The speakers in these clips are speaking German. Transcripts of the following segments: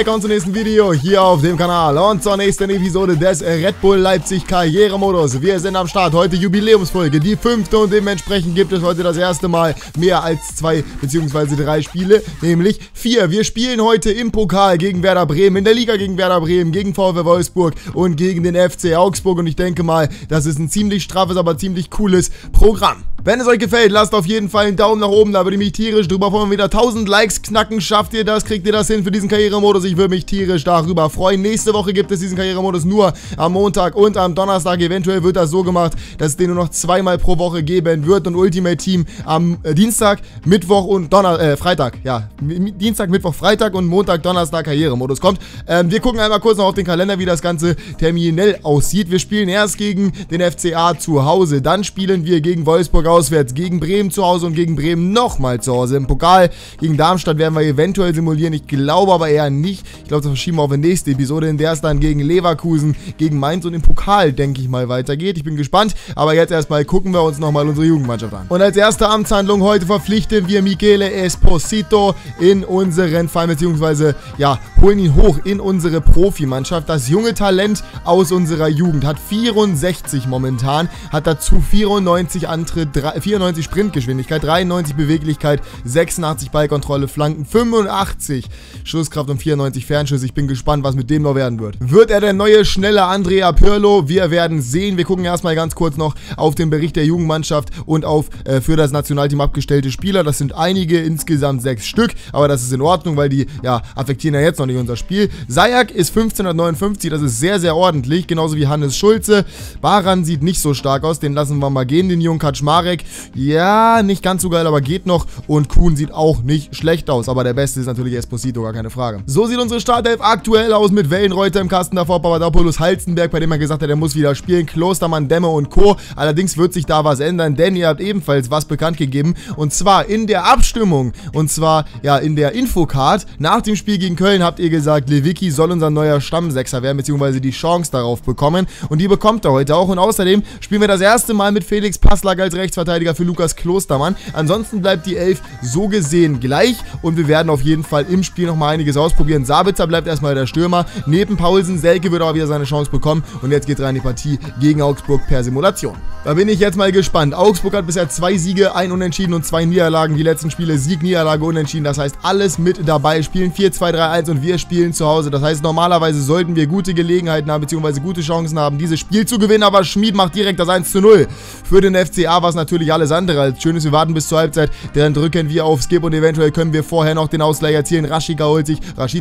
willkommen zum nächsten Video hier auf dem Kanal und zur nächsten Episode des Red Bull Leipzig Karrieremodus. Wir sind am Start, heute Jubiläumsfolge, die fünfte und dementsprechend gibt es heute das erste Mal mehr als zwei bzw. drei Spiele, nämlich vier. Wir spielen heute im Pokal gegen Werder Bremen, in der Liga gegen Werder Bremen, gegen VW Wolfsburg und gegen den FC Augsburg und ich denke mal, das ist ein ziemlich straffes, aber ziemlich cooles Programm. Wenn es euch gefällt, lasst auf jeden Fall einen Daumen nach oben, da würde ich mich tierisch drüber freuen. Wieder 1000 Likes knacken, schafft ihr das, kriegt ihr das hin für diesen Karrieremodus. Ich würde mich tierisch darüber freuen. Nächste Woche gibt es diesen Karrieremodus nur am Montag und am Donnerstag. Eventuell wird das so gemacht, dass es den nur noch zweimal pro Woche geben wird und Ultimate Team am äh, Dienstag, Mittwoch und Donner äh, Freitag, ja, Dienstag, Mittwoch, Freitag und Montag, Donnerstag Karrieremodus kommt. Ähm, wir gucken einmal kurz noch auf den Kalender, wie das Ganze terminell aussieht. Wir spielen erst gegen den FCA zu Hause, dann spielen wir gegen Wolfsburg auswärts, gegen Bremen zu Hause und gegen Bremen nochmal zu Hause. Im Pokal gegen Darmstadt werden wir eventuell simulieren. Ich glaube aber eher nicht. Ich glaube, das verschieben wir auf die nächste Episode, in der es dann gegen Leverkusen, gegen Mainz und im Pokal, denke ich mal, weitergeht. Ich bin gespannt. Aber jetzt erstmal gucken wir uns nochmal unsere Jugendmannschaft an. Und als erste Amtshandlung heute verpflichten wir Michele Esposito in unseren Fall, beziehungsweise, ja, holen ihn hoch in unsere Profimannschaft. Das junge Talent aus unserer Jugend hat 64 momentan, hat dazu 94 Antritt, 94 Sprintgeschwindigkeit, 93 Beweglichkeit, 86 Ballkontrolle, Flanken, 85 Schusskraft und 94 Fernschüsse. Ich bin gespannt, was mit dem noch werden wird. Wird er der neue, schnelle Andrea Pirlo? Wir werden sehen. Wir gucken erstmal ganz kurz noch auf den Bericht der Jugendmannschaft und auf äh, für das Nationalteam abgestellte Spieler. Das sind einige, insgesamt sechs Stück, aber das ist in Ordnung, weil die, ja, affektieren ja jetzt noch nicht unser Spiel. Sayak ist 1559, das ist sehr, sehr ordentlich, genauso wie Hannes Schulze. Baran sieht nicht so stark aus, den lassen wir mal gehen, den jungen Kaczmarek. Ja, nicht ganz so geil, aber geht noch. Und Kuhn sieht auch nicht schlecht aus, aber der Beste ist natürlich Esposito, gar keine Frage. So sieht unsere Startelf aktuell aus mit Wellenreuter im Kasten davor, Papadopoulos, Halstenberg, bei dem er gesagt hat, er muss wieder spielen, Klostermann, Dämme und Co. Allerdings wird sich da was ändern, denn ihr habt ebenfalls was bekannt gegeben und zwar in der Abstimmung und zwar ja in der Infocard nach dem Spiel gegen Köln habt ihr gesagt, Lewicki soll unser neuer Stammsechser werden, beziehungsweise die Chance darauf bekommen und die bekommt er heute auch und außerdem spielen wir das erste Mal mit Felix Passlack als Rechtsverteidiger für Lukas Klostermann. Ansonsten bleibt die Elf so gesehen gleich und wir werden auf jeden Fall im Spiel nochmal einiges ausprobieren. Sabitzer bleibt erstmal der Stürmer, neben Paulsen, Selke wird aber wieder seine Chance bekommen und jetzt geht rein in die Partie gegen Augsburg per Simulation. Da bin ich jetzt mal gespannt. Augsburg hat bisher zwei Siege, ein Unentschieden und zwei Niederlagen. Die letzten Spiele Sieg, Niederlage, Unentschieden. Das heißt, alles mit dabei. Spielen 4-2-3-1 und wir spielen zu Hause. Das heißt, normalerweise sollten wir gute Gelegenheiten haben, beziehungsweise gute Chancen haben, dieses Spiel zu gewinnen. Aber Schmied macht direkt das 1 0. Für den FCA war es natürlich alles andere als schön ist. Wir warten bis zur Halbzeit. Dann drücken wir auf Skip und eventuell können wir vorher noch den Ausgleich erzielen. Rashica holt sich,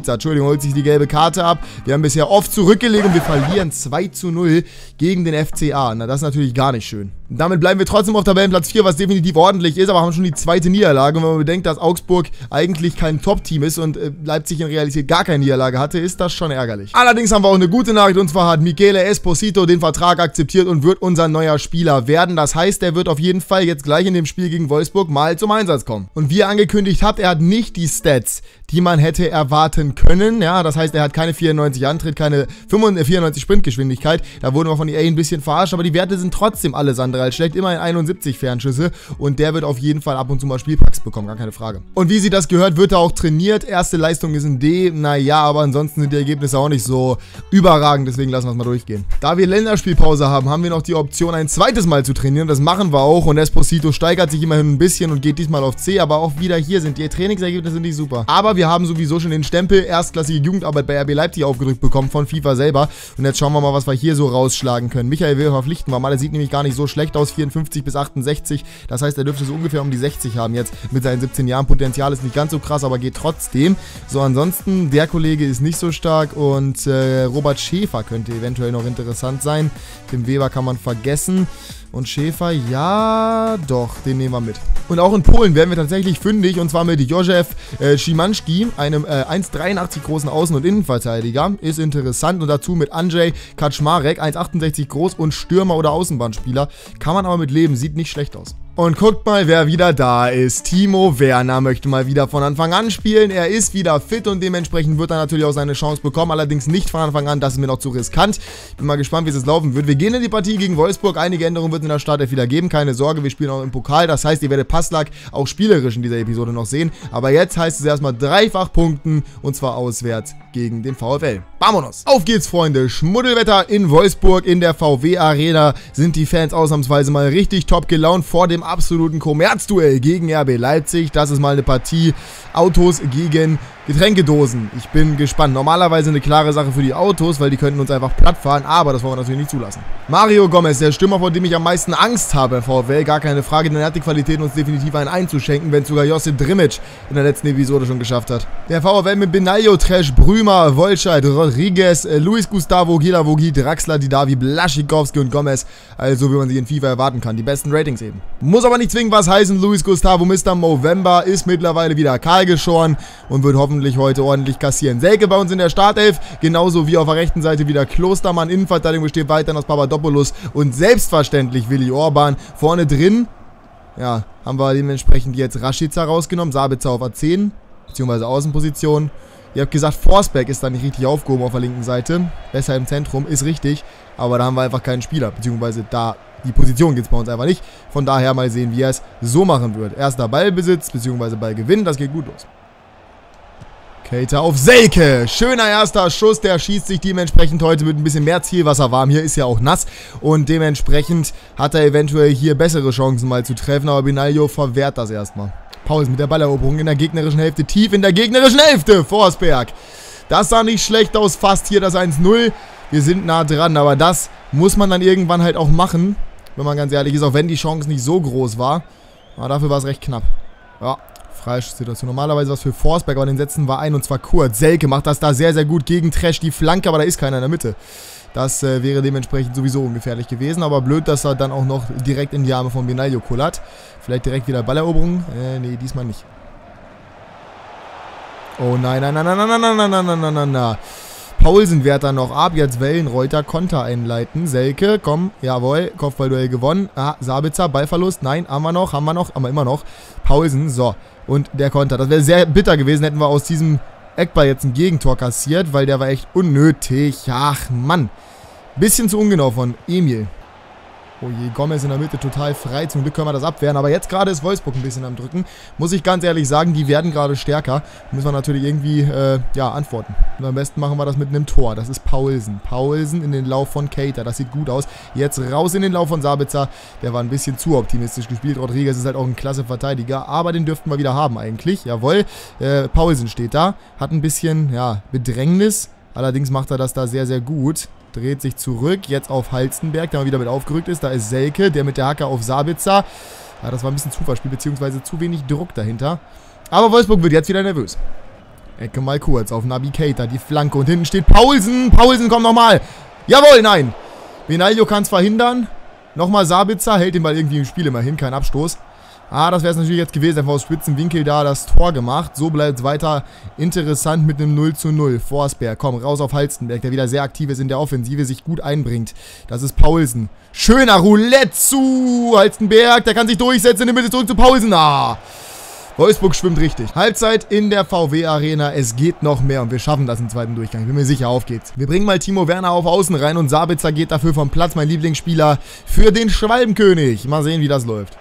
Rashica, Entschuldigung, holt sich die gelbe Karte ab. Wir haben bisher oft zurückgelegt und wir verlieren 2 0 gegen den FCA. Na, das ist natürlich gar nicht schön. Damit bleiben wir trotzdem auf Tabellenplatz 4, was definitiv ordentlich ist, aber haben schon die zweite Niederlage. Und wenn man bedenkt, dass Augsburg eigentlich kein Top-Team ist und äh, Leipzig in Realität gar keine Niederlage hatte, ist das schon ärgerlich. Allerdings haben wir auch eine gute Nachricht und zwar hat Michele Esposito den Vertrag akzeptiert und wird unser neuer Spieler werden. Das heißt, er wird auf jeden Fall jetzt gleich in dem Spiel gegen Wolfsburg mal zum Einsatz kommen. Und wie er angekündigt hat, er hat nicht die Stats, die man hätte erwarten können. Ja, das heißt, er hat keine 94 Antritt, keine 94 Sprintgeschwindigkeit. Da wurden wir von EA ein bisschen verarscht, aber die Werte sind trotzdem alles andere als schlecht. Immerhin 71 Fernschüsse und der wird auf jeden Fall ab und zu mal Spielpraxis bekommen, gar keine Frage. Und wie sie das gehört, wird er auch trainiert. Erste Leistung ist ein D, naja, aber ansonsten sind die Ergebnisse auch nicht so überragend, deswegen lassen wir es mal durchgehen. Da wir Länderspielpause haben, haben wir noch die Option, ein zweites Mal zu trainieren. Das machen wir auch und Esposito steigert sich immerhin ein bisschen und geht diesmal auf C, aber auch wieder hier sind die Trainingsergebnisse nicht super. Aber wir haben sowieso schon den Stempel erstklassige Jugendarbeit bei RB Leipzig aufgedrückt bekommen von FIFA selber. Und jetzt schauen wir mal, was wir hier so rausschlagen können. Michael will verpflichten wir mal, der sieht nämlich gar nicht so schlecht aus, 54 bis 68. Das heißt, er dürfte so ungefähr um die 60 haben jetzt mit seinen 17 Jahren. Potenzial ist nicht ganz so krass, aber geht trotzdem. So, ansonsten, der Kollege ist nicht so stark und äh, Robert Schäfer könnte eventuell noch interessant sein. Tim Weber kann man vergessen. Und Schäfer, ja, doch, den nehmen wir mit. Und auch in Polen werden wir tatsächlich fündig, und zwar mit Jozef äh, Schimanski, einem äh, 1,83 großen Außen- und Innenverteidiger. Ist interessant. Und dazu mit Andrzej Kaczmarek, 1,68 groß und Stürmer oder Außenbahnspieler. Kann man aber mit leben, sieht nicht schlecht aus. Und guckt mal, wer wieder da ist. Timo Werner möchte mal wieder von Anfang an spielen. Er ist wieder fit und dementsprechend wird er natürlich auch seine Chance bekommen. Allerdings nicht von Anfang an, das ist mir noch zu riskant. Bin mal gespannt, wie es jetzt laufen wird. Wir gehen in die Partie gegen Wolfsburg. Einige Änderungen wird es in der Startelf wieder geben. Keine Sorge, wir spielen auch im Pokal. Das heißt, ihr werdet Passlack auch spielerisch in dieser Episode noch sehen. Aber jetzt heißt es erstmal dreifach punkten und zwar auswärts gegen den VfL. Vamonos! Auf geht's, Freunde. Schmuddelwetter in Wolfsburg in der VW Arena sind die Fans ausnahmsweise mal richtig top gelaunt vor dem absoluten Kommerzduell gegen RB Leipzig. Das ist mal eine Partie Autos gegen Getränkedosen. Ich bin gespannt. Normalerweise eine klare Sache für die Autos, weil die könnten uns einfach platt fahren, aber das wollen wir natürlich nicht zulassen. Mario Gomez, der Stürmer, vor dem ich am meisten Angst habe, VfL, gar keine Frage, denn er hat die Qualität, uns definitiv einen einzuschenken, wenn sogar Josip Drimic in der letzten Episode schon geschafft hat. Der VfL mit Benaglio, Tresch, Brümer, Wolscheid, Rodriguez, äh, Luis Gustavo, Gilavogi, Draxler, Didavi, Blaschikowski und Gomez. Also wie man sich in FIFA erwarten kann. Die besten Ratings eben. Muss aber nicht zwingend was heißen. Luis Gustavo, Mr. Movember, ist mittlerweile wieder kahl geschoren und wird hoffentlich hoffentlich heute ordentlich kassieren. Selke bei uns in der Startelf, genauso wie auf der rechten Seite wieder Klostermann. Innenverteidigung besteht weiterhin aus Papadopoulos und selbstverständlich Willi Orban. Vorne drin, ja, haben wir dementsprechend jetzt Rashica rausgenommen, Sabitzer auf A10, beziehungsweise Außenposition. Ihr habt gesagt, Forsberg ist da nicht richtig aufgehoben auf der linken Seite. Besser im Zentrum, ist richtig. Aber da haben wir einfach keinen Spieler. Beziehungsweise da, die Position gibt es bei uns einfach nicht. Von daher mal sehen, wie er es so machen wird. Erster Ballbesitz, beziehungsweise Ballgewinn, das geht gut los. Cater auf Selke. Schöner erster Schuss. Der schießt sich dementsprechend heute mit ein bisschen mehr Zielwasser warm. Hier ist ja auch nass. Und dementsprechend hat er eventuell hier bessere Chancen mal zu treffen. Aber Binaglio verwehrt das erstmal. Pauls mit der Balleroberung in der gegnerischen Hälfte. Tief in der gegnerischen Hälfte. Forsberg. Das sah nicht schlecht aus. Fast hier das 1-0. Wir sind nah dran. Aber das muss man dann irgendwann halt auch machen. Wenn man ganz ehrlich ist. Auch wenn die Chance nicht so groß war. Aber dafür war es recht knapp. Ja, Freischuss-Situation. Normalerweise was für Forsberg, aber den Sätzen war ein und zwar kurz. Selke macht das da sehr, sehr gut gegen Trash die Flanke, aber da ist keiner in der Mitte. Das äh, wäre dementsprechend sowieso ungefährlich gewesen, aber blöd, dass er dann auch noch direkt in die Arme von Benaglio kullert. Vielleicht direkt wieder Balleroberung. Äh, nee, diesmal nicht. Oh nein, nein, nein, nein, nein, nein, nein, nein, nein, nein, nein, nein. Paulsen wehrt dann noch ab. Jetzt Wellenreuter Konter einleiten. Selke, komm, jawohl. Kopfballduell gewonnen. Ah, Sabitzer, Ballverlust. Nein, haben wir noch, haben wir noch, haben wir immer noch. Paulsen, so. Und der Konter. Das wäre sehr bitter gewesen, hätten wir aus diesem Eckball jetzt ein Gegentor kassiert, weil der war echt unnötig. Ach, Mann. Bisschen zu ungenau von Emil. Oh je, Gomez in der Mitte total frei. Zum Glück können wir das abwehren. Aber jetzt gerade ist Wolfsburg ein bisschen am Drücken. Muss ich ganz ehrlich sagen, die werden gerade stärker. Müssen wir natürlich irgendwie, äh, ja, antworten. Und am besten machen wir das mit einem Tor. Das ist Paulsen. Paulsen in den Lauf von Cater. Das sieht gut aus. Jetzt raus in den Lauf von Sabitzer. Der war ein bisschen zu optimistisch gespielt. Rodriguez ist halt auch ein klasse Verteidiger. Aber den dürften wir wieder haben eigentlich. Jawohl. Äh, Paulsen steht da. Hat ein bisschen, ja, Bedrängnis. Allerdings macht er das da sehr, sehr gut. Dreht sich zurück, jetzt auf Halstenberg, der mal wieder mit aufgerückt ist. Da ist Selke, der mit der Hacke auf Sabitzer. Ja, das war ein bisschen Zufallspiel, beziehungsweise zu wenig Druck dahinter. Aber Wolfsburg wird jetzt wieder nervös. Ecke mal kurz auf Nabi Keita, die Flanke. Und hinten steht Paulsen. Paulsen, komm nochmal. Jawohl, nein. Benaglio kann es verhindern. Nochmal Sabitzer, hält den Ball irgendwie im Spiel immer hin, kein Abstoß. Ah, das wäre es natürlich jetzt gewesen. Einfach aus spitzen Winkel da das Tor gemacht. So bleibt es weiter interessant mit einem 0 zu 0. Forsberg, komm, raus auf Halstenberg, der wieder sehr aktiv ist in der Offensive, sich gut einbringt. Das ist Paulsen. Schöner Roulette zu Halstenberg. Der kann sich durchsetzen in der Mitte zurück zu Paulsen. Ah. Wolfsburg schwimmt richtig. Halbzeit in der VW-Arena. Es geht noch mehr und wir schaffen das im zweiten Durchgang. Bin mir sicher, auf geht's. Wir bringen mal Timo Werner auf Außen rein und Sabitzer geht dafür vom Platz. Mein Lieblingsspieler für den Schwalbenkönig. Mal sehen, wie das läuft.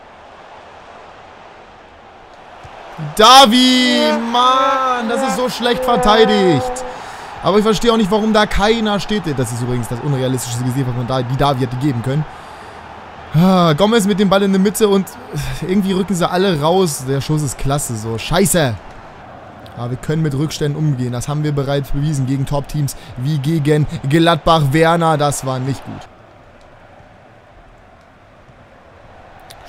Davi, Mann, das ist so schlecht verteidigt. Aber ich verstehe auch nicht, warum da keiner steht. Das ist übrigens das unrealistische Gesicht, was man da, die Davi hätte geben können. Ah, Gomez mit dem Ball in der Mitte und irgendwie rücken sie alle raus. Der Schuss ist klasse, so. Scheiße. Aber wir können mit Rückständen umgehen. Das haben wir bereits bewiesen gegen Top-Teams wie gegen Gladbach Werner. Das war nicht gut.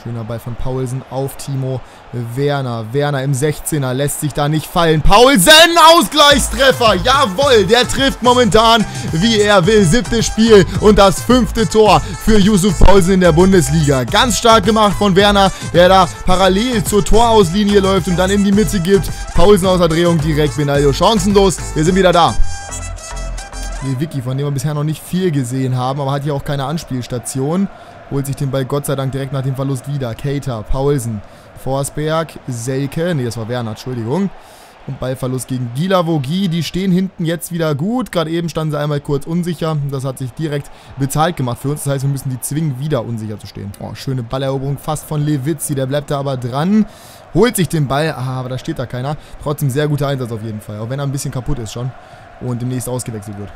Schöner Ball von Paulsen auf Timo Werner. Werner im 16er lässt sich da nicht fallen. Paulsen, Ausgleichstreffer. Jawohl, der trifft momentan, wie er will. Siebtes Spiel und das fünfte Tor für Yusuf Paulsen in der Bundesliga. Ganz stark gemacht von Werner, der da parallel zur Torauslinie läuft und dann in die Mitte gibt. Paulsen aus der Drehung direkt Benaglio chancenlos. Wir sind wieder da. Hier Vicky, von dem wir bisher noch nicht viel gesehen haben, aber hat hier auch keine Anspielstation. Holt sich den Ball Gott sei Dank direkt nach dem Verlust wieder. Cater, Paulsen, Forsberg, Selke. Ne, das war Werner, Entschuldigung. Und Ballverlust gegen Gilavogi. Die stehen hinten jetzt wieder gut. Gerade eben standen sie einmal kurz unsicher. Das hat sich direkt bezahlt gemacht für uns. Das heißt, wir müssen die zwingen, wieder unsicher zu stehen. Oh, schöne Balleroberung fast von Lewitzi. Der bleibt da aber dran. Holt sich den Ball. Ah, aber da steht da keiner. Trotzdem sehr guter Einsatz auf jeden Fall. Auch wenn er ein bisschen kaputt ist schon. Und demnächst ausgewechselt wird.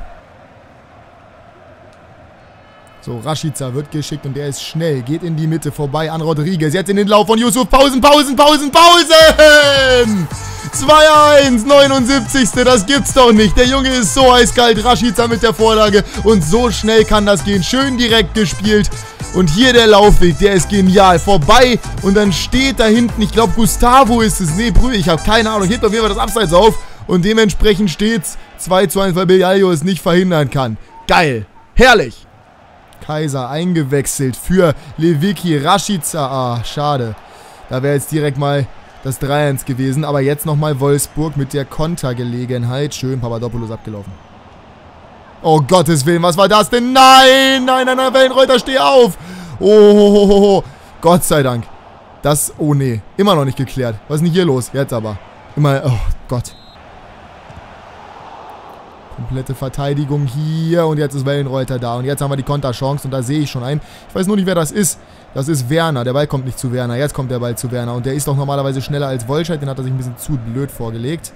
So, Rashica wird geschickt und der ist schnell. Geht in die Mitte vorbei an Rodriguez. Jetzt in den Lauf von Yusuf. Pausen, Pausen, Pausen, Pausen! 2-1, 79. Das gibt's doch nicht. Der Junge ist so eiskalt. Rashica mit der Vorlage. Und so schnell kann das gehen. Schön direkt gespielt. Und hier der Laufweg, der ist genial. Vorbei und dann steht da hinten, ich glaube Gustavo ist es. Nee, Brüder, ich habe keine Ahnung. Hebt auf jeden Fall das Abseits auf. Und dementsprechend steht's 2 zu 1, weil Belialio es nicht verhindern kann. Geil. Herrlich. Kaiser eingewechselt für Lewicki. Rashica. Ah, schade. Da wäre jetzt direkt mal das 3-1 gewesen. Aber jetzt nochmal Wolfsburg mit der Kontergelegenheit. Schön Papadopoulos abgelaufen. Oh Gottes Willen, was war das denn? Nein, nein, nein, nein, Wellenreuter, steh auf. Oh, oh, oh, oh, Gott sei Dank. Das, oh nee, immer noch nicht geklärt. Was ist denn hier los? Jetzt aber. Immer, oh Gott. Komplette Verteidigung hier und jetzt ist Wellenreuter da. Und jetzt haben wir die Konterchance und da sehe ich schon einen. Ich weiß nur nicht, wer das ist. Das ist Werner. Der Ball kommt nicht zu Werner. Jetzt kommt der Ball zu Werner. Und der ist doch normalerweise schneller als Wolscheid. Den hat er sich ein bisschen zu blöd vorgelegt.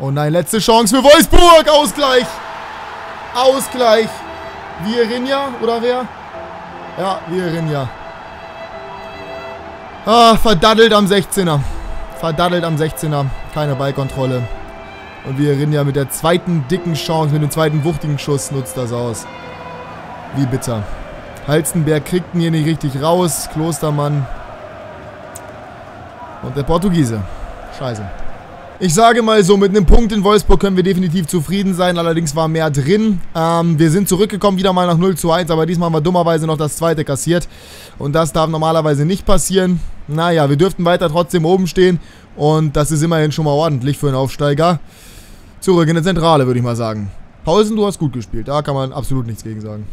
Oh nein, letzte Chance für Wolfsburg. Ausgleich. Ausgleich. Vierinja oder wer? Ja, Vierinja. Ah, verdaddelt am 16er. Verdaddelt am 16er. Keine Ballkontrolle. Und Vierinja mit der zweiten dicken Chance, mit dem zweiten wuchtigen Schuss nutzt das aus. Wie bitter. Halstenberg kriegt ihn hier nicht richtig raus. Klostermann. Und der Portugiese. Scheiße. Ich sage mal so, mit einem Punkt in Wolfsburg können wir definitiv zufrieden sein. Allerdings war mehr drin. Ähm, wir sind zurückgekommen wieder mal nach 0 zu 1, aber diesmal haben wir dummerweise noch das zweite kassiert. Und das darf normalerweise nicht passieren. Naja, wir dürften weiter trotzdem oben stehen. Und das ist immerhin schon mal ordentlich für einen Aufsteiger. Zurück in der Zentrale, würde ich mal sagen. Paulsen, du hast gut gespielt. Da kann man absolut nichts gegen sagen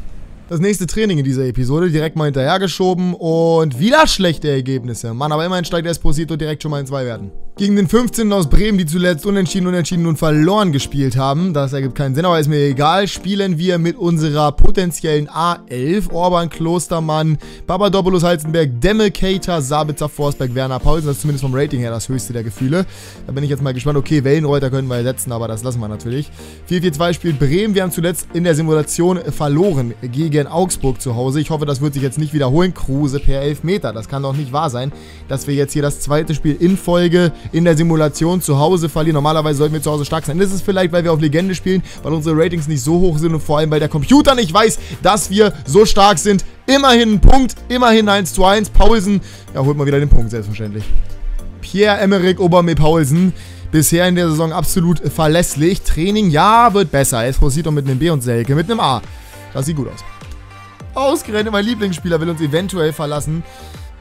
das nächste Training in dieser Episode direkt mal hinterhergeschoben und wieder schlechte Ergebnisse. Mann, aber immerhin steigt Esposito direkt schon mal in zwei Werten. Gegen den 15. aus Bremen, die zuletzt unentschieden, unentschieden und verloren gespielt haben. Das ergibt keinen Sinn, aber ist mir egal. Spielen wir mit unserer potenziellen A11. Orban, Klostermann, Babadopoulos, Halzenberg, Demmelkater, Sabitzer, Forsberg, Werner, Paulsen. Das ist zumindest vom Rating her das höchste der Gefühle. Da bin ich jetzt mal gespannt. Okay, Wellenreuter können wir ersetzen, aber das lassen wir natürlich. 4-4-2 spielt Bremen. Wir haben zuletzt in der Simulation verloren gegen Augsburg zu Hause. Ich hoffe, das wird sich jetzt nicht wiederholen. Kruse per Elfmeter. Das kann doch nicht wahr sein, dass wir jetzt hier das zweite Spiel in Folge in der Simulation zu Hause verlieren. Normalerweise sollten wir zu Hause stark sein. Das ist vielleicht, weil wir auf Legende spielen, weil unsere Ratings nicht so hoch sind und vor allem, weil der Computer nicht weiß, dass wir so stark sind. Immerhin ein Punkt, immerhin 1 zu 1. Paulsen, ja, holt mal wieder den Punkt, selbstverständlich. Pierre-Emerick Oberme Paulsen. Bisher in der Saison absolut verlässlich. Training, ja, wird besser. Esposito mit einem B und Selke mit einem A. Das sieht gut aus. Ausgerechnet mein Lieblingsspieler will uns eventuell verlassen.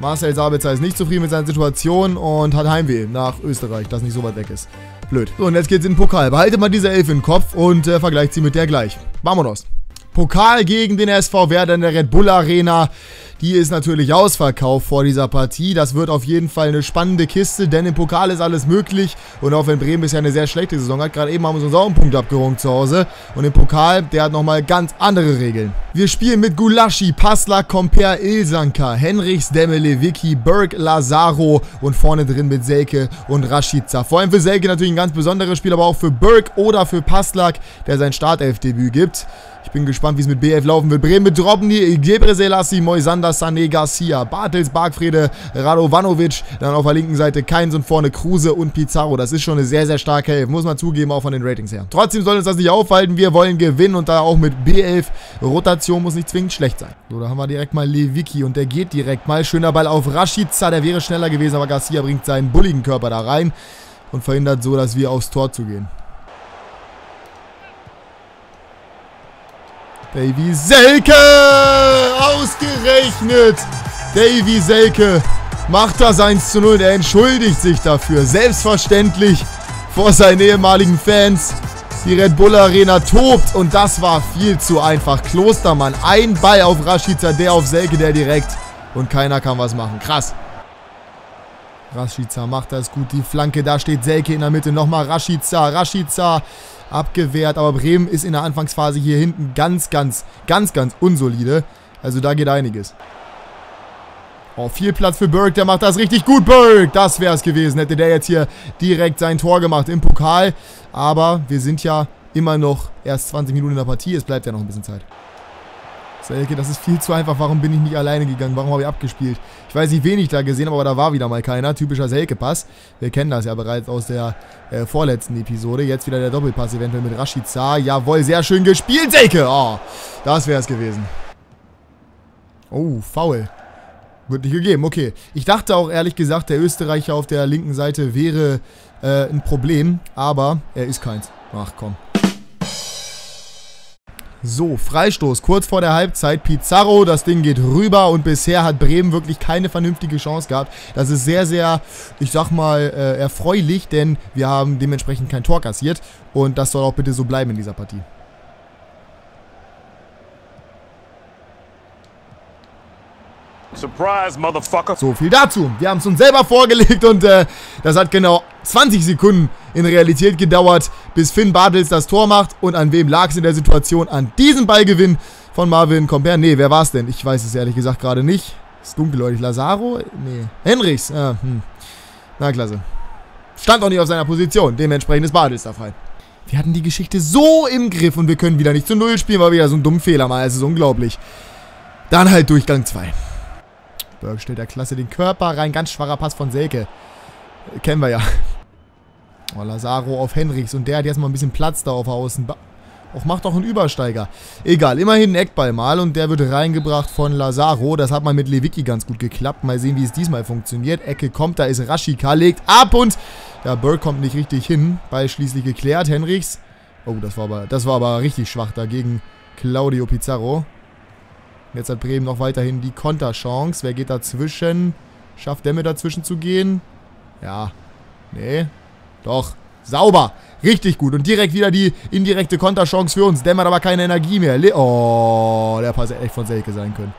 Marcel Sabitzer ist nicht zufrieden mit seiner Situation und hat Heimweh nach Österreich, das nicht so weit weg ist. Blöd. So, und jetzt geht's in den Pokal. Behaltet mal diese Elf im Kopf und äh, vergleicht sie mit der gleich. Vamonos. Pokal gegen den SV Werder in der Red Bull Arena. Die ist natürlich ausverkauft vor dieser Partie. Das wird auf jeden Fall eine spannende Kiste, denn im Pokal ist alles möglich. Und auch wenn Bremen bisher eine sehr schlechte Saison hat, gerade eben haben wir uns auch einen Punkt abgerungen zu Hause. Und im Pokal, der hat nochmal ganz andere Regeln. Wir spielen mit Gulaschi, Passler, Comper, Ilsanka, Henrichs, Demmele, Vicky, Berg, Lazaro und vorne drin mit Selke und Rashica. Vor allem für Selke natürlich ein ganz besonderes Spiel, aber auch für Berg oder für Paslak, der sein Startelfdebüt gibt. Ich bin gespannt, wie es mit BF laufen wird. Bremen mit Drobny, Gebre Selassie, Moisander, Sané, Garcia, Bartels, Bargfrede, Radovanovic. Dann auf der linken Seite Keins und vorne Kruse und Pizarro. Das ist schon eine sehr, sehr starke Hilfe. Muss man zugeben, auch von den Ratings her. Trotzdem soll uns das nicht aufhalten. Wir wollen gewinnen und da auch mit B11. Rotation muss nicht zwingend schlecht sein. So, da haben wir direkt mal Lewicki und der geht direkt mal. Schöner Ball auf Rashica. Der wäre schneller gewesen, aber Garcia bringt seinen bulligen Körper da rein und verhindert so, dass wir aufs Tor zu gehen. Davy Selke! Ausgerechnet! Davy Selke macht das 1 zu 0. Er entschuldigt sich dafür. Selbstverständlich vor seinen ehemaligen Fans. Die Red Bull Arena tobt und das war viel zu einfach. Klostermann, ein Ball auf Rashica, der auf Selke, der direkt. Und keiner kann was machen. Krass. Rashica macht das gut. Die Flanke, da steht Selke in der Mitte. Nochmal Rashica. Rashica abgewehrt. Aber Bremen ist in der Anfangsphase hier hinten ganz, ganz, ganz, ganz unsolide. Also da geht einiges. Oh, viel Platz für Burke, der macht das richtig gut. Burke, das wäre es gewesen, hätte der jetzt hier direkt sein Tor gemacht im Pokal. Aber wir sind ja immer noch erst 20 Minuten in der Partie, es bleibt ja noch ein bisschen Zeit. Selke, das ist viel zu einfach. Warum bin ich nicht alleine gegangen? Warum habe ich abgespielt? Ich weiß nicht, wen ich da gesehen habe, aber da war wieder mal keiner. Typischer Selke-Pass. Wir kennen das ja bereits aus der äh, vorletzten Episode. Jetzt wieder der Doppelpass eventuell mit Rashica. Jawohl, sehr schön gespielt, Selke. Oh, das wäre es gewesen. Oh, faul. Wird nicht gegeben, okay. Ich dachte auch ehrlich gesagt, der Österreicher auf der linken Seite wäre äh, ein Problem, aber er ist keins. Ach komm. So, Freistoß, kurz vor der Halbzeit. Pizarro, das Ding geht rüber und bisher hat Bremen wirklich keine vernünftige Chance gehabt. Das ist sehr, sehr, ich sag mal, äh, erfreulich, denn wir haben dementsprechend kein Tor kassiert und das soll auch bitte so bleiben in dieser Partie. Surprise, Motherfucker. So viel dazu. Wir haben es uns selber vorgelegt und äh, das hat genau 20 Sekunden in Realität gedauert, bis Finn Bartels das Tor macht. Und an wem lag es in der Situation? An diesem Ballgewinn von Marvin Comper. Nee, wer war es denn? Ich weiß es ehrlich gesagt gerade nicht. Ist dunkel, Leute. Lazaro? Nee. Henrichs. Ah, hm. Na, klasse. Stand auch nicht auf seiner Position. Dementsprechend ist Bartels da frei. Wir hatten die Geschichte so im Griff und wir können wieder nicht zu Null spielen, weil wir ja so einen dummen Fehler machen. Es ist unglaublich. Dann halt Durchgang 2. Berg stellt der Klasse den Körper rein. Ganz schwacher Pass von Selke. Kennen wir ja. Oh, Lazaro auf Henrichs. Und der hat jetzt mal ein bisschen Platz da auf der Außen. Auch macht auch einen Übersteiger. Egal, immerhin ein Eckball mal. Und der wird reingebracht von Lazaro. Das hat mal mit Lewicki ganz gut geklappt. Mal sehen, wie es diesmal funktioniert. Ecke kommt, da ist Rashika, legt ab und... Ja, Burke kommt nicht richtig hin. Ball schließlich geklärt. Henrichs. Oh, das war aber, das war aber richtig schwach dagegen. Claudio Pizarro. Jetzt hat Bremen noch weiterhin die Konterchance. Wer geht dazwischen? Schafft Demme dazwischen zu gehen? Ja. Nee. Doch. Sauber. Richtig gut. Und direkt wieder die indirekte Konterchance für uns. Demme hat aber keine Energie mehr. Le oh, der Pass hätte echt von Selke sein können.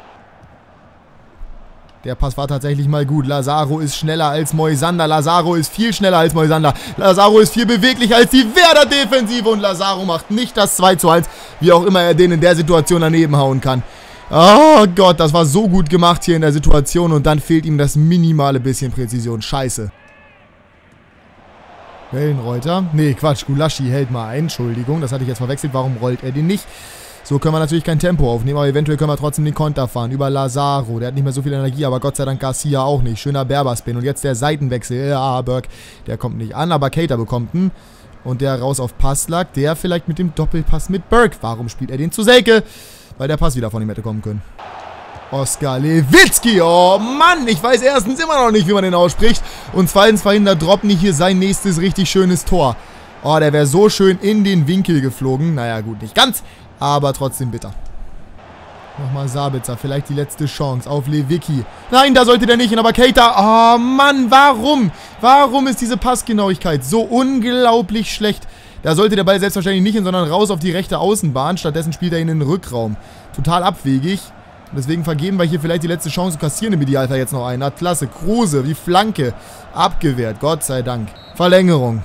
Der Pass war tatsächlich mal gut. Lazaro ist schneller als Moisander. Lazaro ist viel schneller als Moisander. Lazaro ist viel beweglicher als die Werder-Defensive. Und Lazaro macht nicht das 2 zu 1, wie auch immer er den in der Situation daneben hauen kann. Oh Gott, das war so gut gemacht hier in der Situation und dann fehlt ihm das minimale bisschen Präzision. Scheiße. Wellenreuter. Nee, Quatsch. Gulaschi hält mal ein. Entschuldigung, das hatte ich jetzt verwechselt. Warum rollt er den nicht? So können wir natürlich kein Tempo aufnehmen, aber eventuell können wir trotzdem den Konter fahren. Über Lazaro. Der hat nicht mehr so viel Energie, aber Gott sei Dank Garcia auch nicht. Schöner Berberspin. Und jetzt der Seitenwechsel. Ja, Burke, der kommt nicht an, aber Cater bekommt ihn. Und der raus auf Passlack. Der vielleicht mit dem Doppelpass mit Burke. Warum spielt er den zu Selke? weil der Pass wieder von ihm hätte kommen können. Oskar Lewitzki. Oh Mann, ich weiß erstens immer noch nicht, wie man den ausspricht. Und zweitens verhindert Dropny hier sein nächstes richtig schönes Tor. Oh, der wäre so schön in den Winkel geflogen. Naja, gut, nicht ganz, aber trotzdem bitter. Nochmal Sabitzer, vielleicht die letzte Chance auf Lewicki. Nein, da sollte der nicht hin, aber Keita. Oh Mann, warum? Warum ist diese Passgenauigkeit so unglaublich schlecht? Da sollte der Ball selbstverständlich nicht hin, sondern raus auf die rechte Außenbahn. Stattdessen spielt er in den Rückraum. Total abwegig. Und deswegen vergeben wir hier vielleicht die letzte Chance und kassieren im Idealfall jetzt noch einen. Hat klasse. Kruse, die Flanke. Abgewehrt, Gott sei Dank. Verlängerung.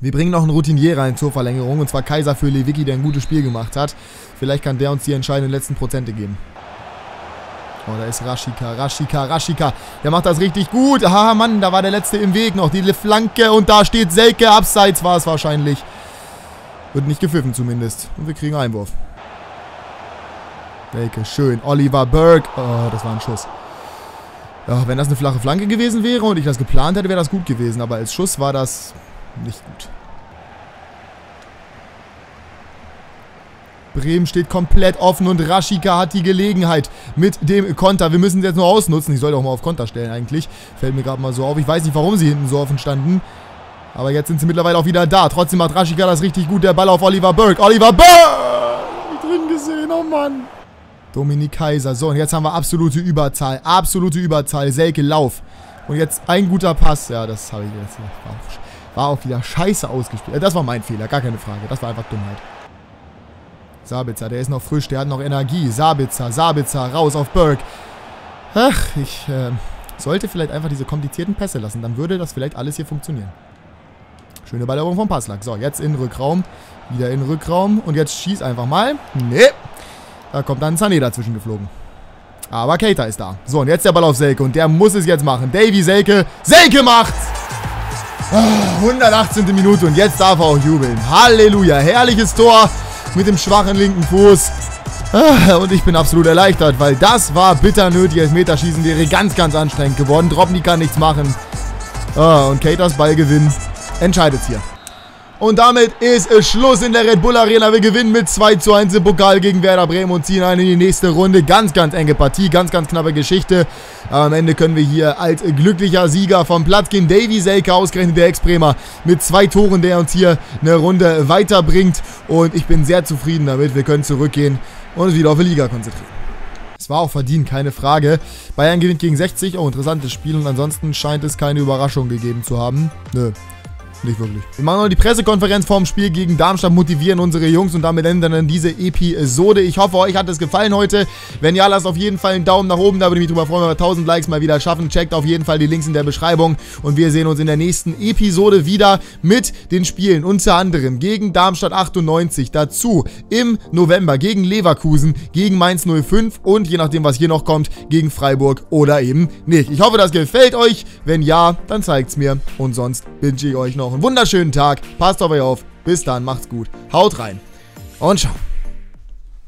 Wir bringen noch einen Routinier rein zur Verlängerung. Und zwar Kaiser für Lewicki, der ein gutes Spiel gemacht hat. Vielleicht kann der uns die entscheidenden letzten Prozente geben. Oh, da ist Rashika, Rashika, Rashika. Der macht das richtig gut. Haha, Mann, da war der Letzte im Weg noch. Die Flanke und da steht Selke. Abseits war es wahrscheinlich. Wird nicht gepfiffen zumindest. Und wir kriegen Einwurf. Welke, schön. Oliver Burke. Oh, das war ein Schuss. Ja, wenn das eine flache Flanke gewesen wäre und ich das geplant hätte, wäre das gut gewesen. Aber als Schuss war das nicht gut. Bremen steht komplett offen und Rashika hat die Gelegenheit mit dem Konter. Wir müssen es jetzt nur ausnutzen. Ich sollte auch mal auf Konter stellen eigentlich. Fällt mir gerade mal so auf. Ich weiß nicht, warum sie hinten so offen standen. Aber jetzt sind sie mittlerweile auch wieder da. Trotzdem macht Rashika das richtig gut. Der Ball auf Oliver Burke. Oliver Burke! Drin gesehen, oh Mann. Dominik Kaiser. So, und jetzt haben wir absolute Überzahl. Absolute Überzahl. Selke, Lauf. Und jetzt ein guter Pass. Ja, das habe ich jetzt. War auch wieder scheiße ausgespielt. Das war mein Fehler, gar keine Frage. Das war einfach Dummheit. Sabitzer, der ist noch frisch, der hat noch Energie. Sabitzer, Sabitzer, raus auf Burke. Ach, ich äh, sollte vielleicht einfach diese komplizierten Pässe lassen. Dann würde das vielleicht alles hier funktionieren. Schöne Ballerung vom Passlack. So, jetzt in Rückraum. Wieder in Rückraum. Und jetzt schieß einfach mal. Nee. Da kommt dann Sané dazwischen geflogen. Aber Keita ist da. So, und jetzt der Ball auf Selke. Und der muss es jetzt machen. Davy Selke. Selke macht's! 118. Minute und jetzt darf er auch jubeln. Halleluja. Herrliches Tor mit dem schwachen linken Fuß. Ah, und ich bin absolut erleichtert, weil das war bitter nötig. Elfmeterschießen wäre ganz, ganz anstrengend geworden. Dropney kann nichts machen. Ah, und Katers Ballgewinn entscheidet hier. Und damit ist es Schluss in der Red Bull Arena. Wir gewinnen mit 2 zu 1 im Pokal gegen Werder Bremen und ziehen ein in die nächste Runde. Ganz, ganz enge Partie, ganz, ganz knappe Geschichte. Aber am Ende können wir hier als glücklicher Sieger vom Platz gehen. Davy Selke, ausgerechnet der Ex-Bremer, mit zwei Toren, der uns hier eine Runde weiterbringt. Und ich bin sehr zufrieden damit. Wir können zurückgehen und uns wieder auf die Liga konzentrieren. Es war auch verdient, keine Frage. Bayern gewinnt gegen 60. Oh, interessantes Spiel. Und ansonsten scheint es keine Überraschung gegeben zu haben. Nö. Nicht wirklich. Wir machen noch die Pressekonferenz vorm Spiel gegen Darmstadt, motivieren unsere Jungs und damit enden dann diese Episode. Ich hoffe, euch hat es gefallen heute. Wenn ja, lasst auf jeden Fall einen Daumen nach oben, da würde ich mich drüber freuen, wenn wir 1000 Likes mal wieder schaffen. Checkt auf jeden Fall die Links in der Beschreibung und wir sehen uns in der nächsten Episode wieder mit den Spielen, unter anderem gegen Darmstadt 98, dazu im November gegen Leverkusen, gegen Mainz 05 und je nachdem, was hier noch kommt, gegen Freiburg oder eben nicht. Ich hoffe, das gefällt euch. Wenn ja, dann zeigt es mir und sonst wünsche ich euch noch noch einen wunderschönen Tag. Passt auf euch auf. Bis dann, macht's gut. Haut rein und ciao.